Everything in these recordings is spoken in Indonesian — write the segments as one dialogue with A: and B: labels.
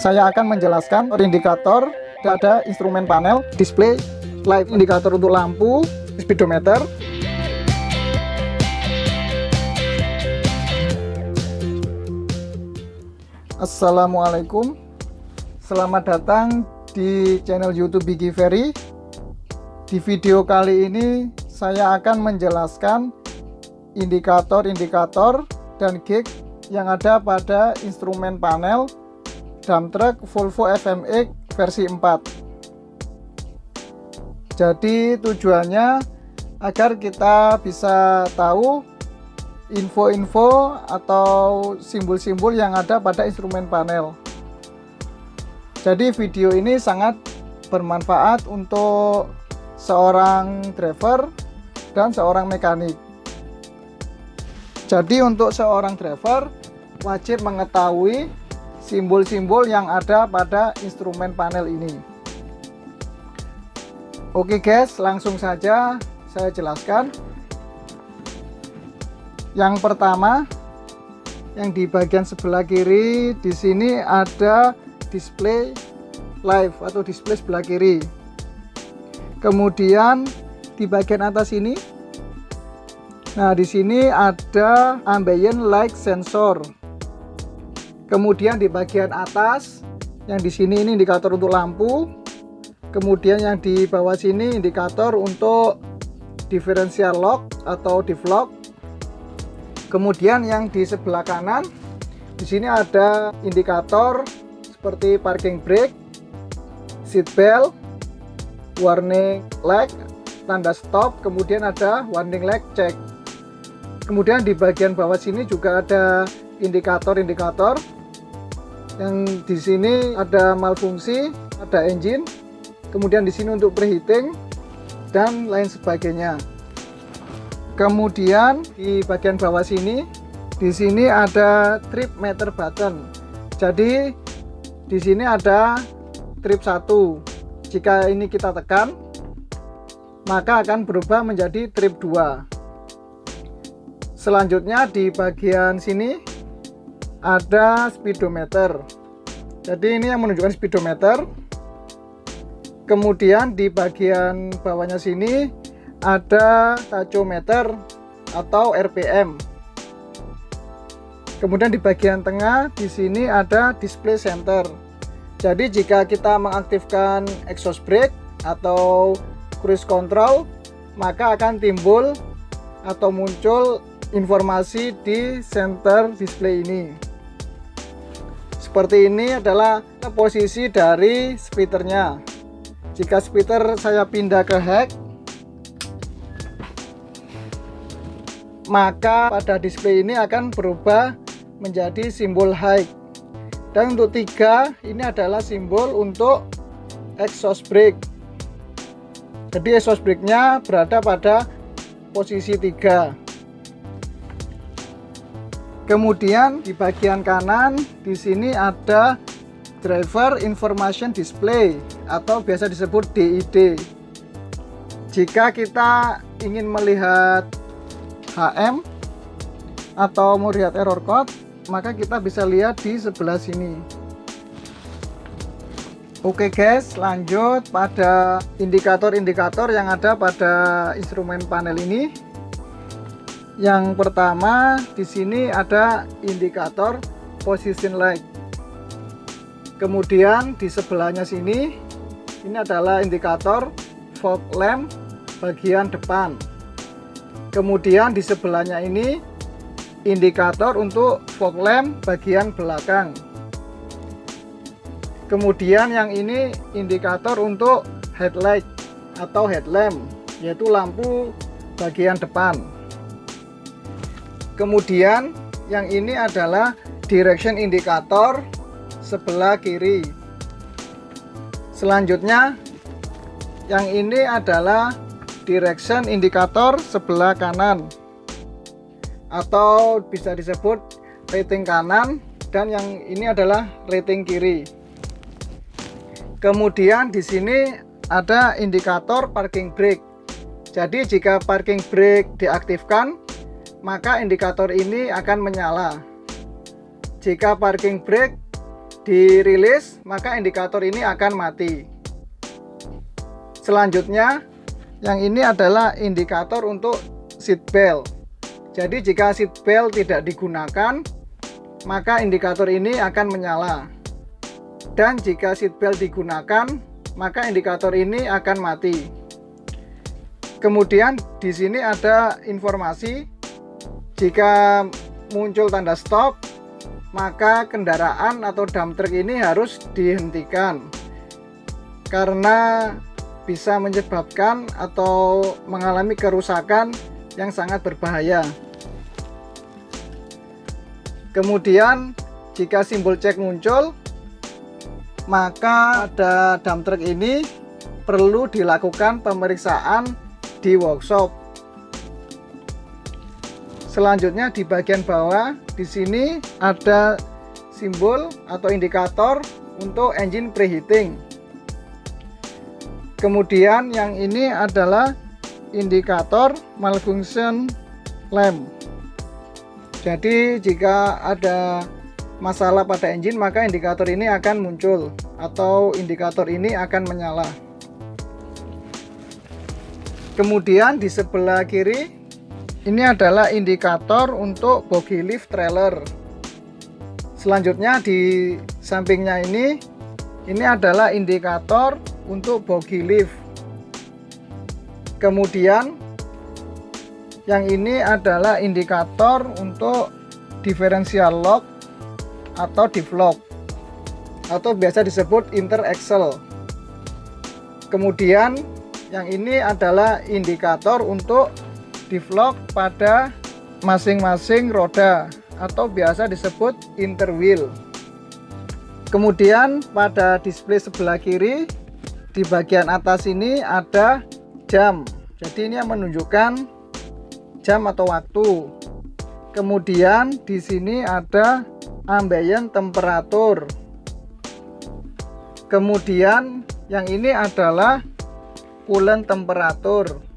A: saya akan menjelaskan indikator ada instrumen panel, display, light indikator untuk lampu, speedometer. Assalamualaikum Selamat datang di channel YouTube Bigi Ferry Di video kali ini saya akan menjelaskan indikator-indikator dan gig yang ada pada instrumen panel dump truck Volvo FMX versi 4 jadi tujuannya agar kita bisa tahu info-info atau simbol-simbol yang ada pada instrumen panel. Jadi video ini sangat bermanfaat untuk seorang driver dan seorang mekanik. Jadi untuk seorang driver wajib mengetahui simbol-simbol yang ada pada instrumen panel ini. Oke guys, langsung saja saya jelaskan. Yang pertama, yang di bagian sebelah kiri di sini ada display live atau display sebelah kiri. Kemudian di bagian atas ini Nah, di sini ada ambient light sensor. Kemudian di bagian atas yang di sini ini indikator untuk lampu. Kemudian yang di bawah sini indikator untuk differential lock atau diff lock. Kemudian yang di sebelah kanan di sini ada indikator seperti parking brake, seat belt, warning light, tanda stop, kemudian ada warning light check kemudian di bagian bawah sini juga ada indikator-indikator yang di sini ada malfungsi ada engine kemudian di sini untuk preheating dan lain sebagainya. Kemudian di bagian bawah sini di sini ada trip meter button. Jadi di sini ada trip 1 jika ini kita tekan maka akan berubah menjadi trip 2 selanjutnya di bagian sini ada speedometer. Jadi ini yang menunjukkan speedometer. Kemudian di bagian bawahnya sini ada tachometer atau RPM kemudian di bagian tengah di sini ada display center. Jadi jika kita mengaktifkan exhaust brake atau cruise control maka akan timbul atau muncul informasi di center display ini seperti ini adalah posisi dari speedernya. Jika speeder saya pindah ke heck maka pada display ini akan berubah menjadi simbol high. Dan untuk tiga ini adalah simbol untuk exhaust brake. Jadi exhaust brake nya berada pada posisi tiga Kemudian di bagian kanan di sini ada driver information display atau biasa disebut DID. Jika kita ingin melihat HM atau melihat error code, maka kita bisa lihat di sebelah sini. Oke guys, lanjut pada indikator-indikator yang ada pada instrumen panel ini. Yang pertama di sini ada indikator position light. Kemudian di sebelahnya sini ini adalah indikator fog lamp bagian depan. Kemudian di sebelahnya ini indikator untuk fog lamp bagian belakang. Kemudian yang ini indikator untuk headlight atau headlamp yaitu lampu bagian depan kemudian yang ini adalah direction indicator sebelah kiri. Selanjutnya yang ini adalah direction indicator sebelah kanan. Atau bisa disebut rating kanan dan yang ini adalah rating kiri. Kemudian di sini ada indikator parking brake. Jadi jika parking brake diaktifkan maka indikator ini akan menyala. Jika parking brake dirilis, maka indikator ini akan mati. Selanjutnya, yang ini adalah indikator untuk seat belt. Jadi jika seat belt tidak digunakan, maka indikator ini akan menyala. Dan jika seat belt digunakan, maka indikator ini akan mati. Kemudian di sini ada informasi jika muncul tanda stop, maka kendaraan atau dump truck ini harus dihentikan karena bisa menyebabkan atau mengalami kerusakan yang sangat berbahaya. Kemudian jika simbol cek muncul, maka pada dump truck ini perlu dilakukan pemeriksaan di workshop. Selanjutnya di bagian bawah di sini ada simbol atau indikator untuk engine preheating. Kemudian yang ini adalah indikator malfunction lamp. Jadi jika ada masalah pada engine maka indikator ini akan muncul atau indikator ini akan menyala. Kemudian di sebelah kiri ini adalah indikator untuk bogie lift trailer. Selanjutnya di sampingnya ini ini adalah indikator untuk bogie lift. Kemudian yang ini adalah indikator untuk differential lock atau lock atau biasa disebut inter axle. Kemudian yang ini adalah indikator untuk devlog pada masing-masing roda atau biasa disebut interwheel. Kemudian pada display sebelah kiri di bagian atas ini ada jam. Jadi ini yang menunjukkan jam atau waktu. Kemudian di sini ada ambient temperatur. Kemudian yang ini adalah coolant temperatur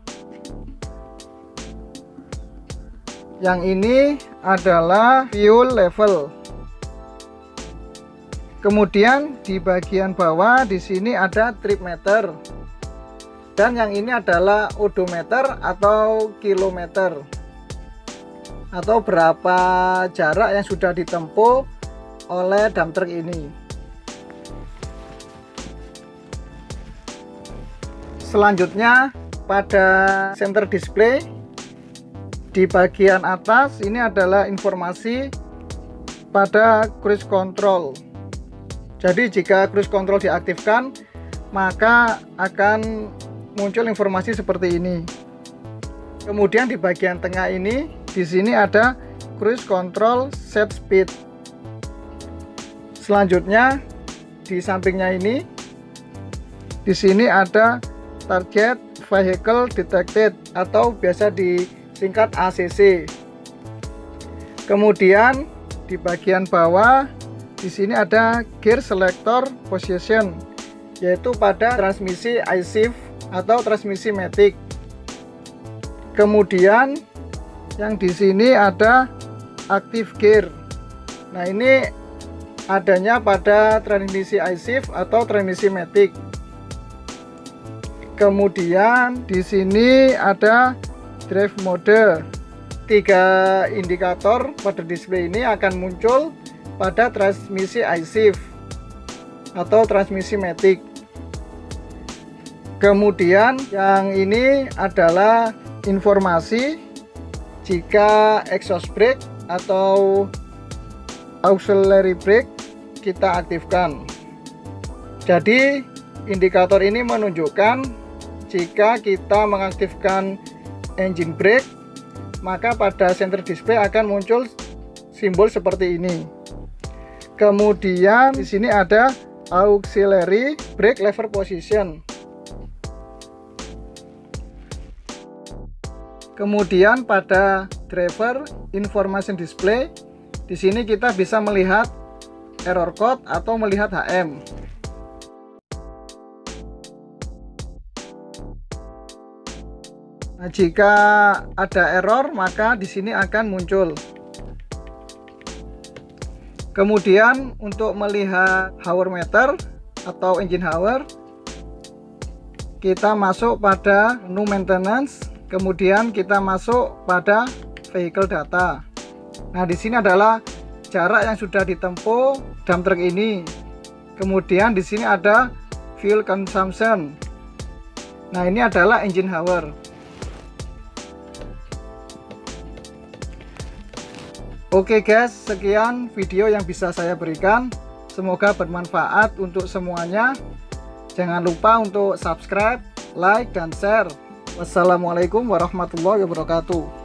A: yang ini adalah fuel level. Kemudian di bagian bawah di sini ada trip meter. Dan yang ini adalah odometer atau kilometer. Atau berapa jarak yang sudah ditempuh oleh dump truck ini. Selanjutnya pada center display di bagian atas ini adalah informasi pada cruise control. Jadi jika cruise control diaktifkan maka akan muncul informasi seperti ini. Kemudian di bagian tengah ini di sini ada cruise control set speed. Selanjutnya di sampingnya ini di sini ada Target Vehicle Detected atau biasa disingkat ACC. Kemudian di bagian bawah di sini ada Gear Selector Position yaitu pada transmisi iShift atau transmisi Matic. Kemudian yang di sini ada Active Gear. Nah, ini adanya pada transmisi iShift atau transmisi Matic. Kemudian di sini ada drive mode. Tiga indikator pada display ini akan muncul pada transmisi iShift atau transmisi matic. Kemudian yang ini adalah informasi jika exhaust brake atau auxiliary brake kita aktifkan. Jadi indikator ini menunjukkan jika kita mengaktifkan engine brake maka pada center display akan muncul simbol seperti ini. Kemudian di sini ada auxiliary brake lever position. Kemudian pada driver information display di sini kita bisa melihat error code atau melihat HM Nah, jika ada error, maka di sini akan muncul. kemudian untuk melihat hour meter atau engine hour kita masuk pada menu maintenance kemudian kita masuk pada vehicle data. Nah di sini adalah jarak yang sudah ditempuh dump truck ini. Kemudian di sini ada fuel consumption. Nah ini adalah engine hour Oke guys, sekian video yang bisa saya berikan. Semoga bermanfaat untuk semuanya. Jangan lupa untuk subscribe, like, dan share. Wassalamualaikum warahmatullahi wabarakatuh.